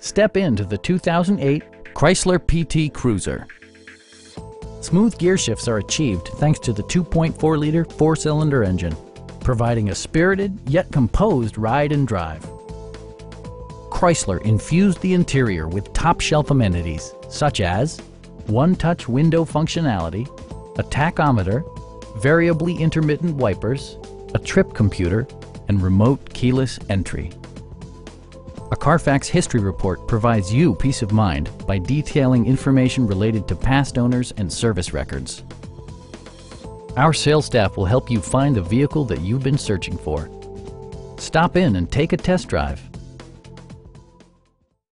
Step into the 2008 Chrysler PT Cruiser. Smooth gear shifts are achieved thanks to the 2.4-liter four-cylinder engine, providing a spirited yet composed ride and drive. Chrysler infused the interior with top-shelf amenities such as one-touch window functionality, a tachometer, variably intermittent wipers, a trip computer, and remote keyless entry. Carfax history report provides you peace of mind by detailing information related to past owners and service records. Our sales staff will help you find the vehicle that you've been searching for. Stop in and take a test drive.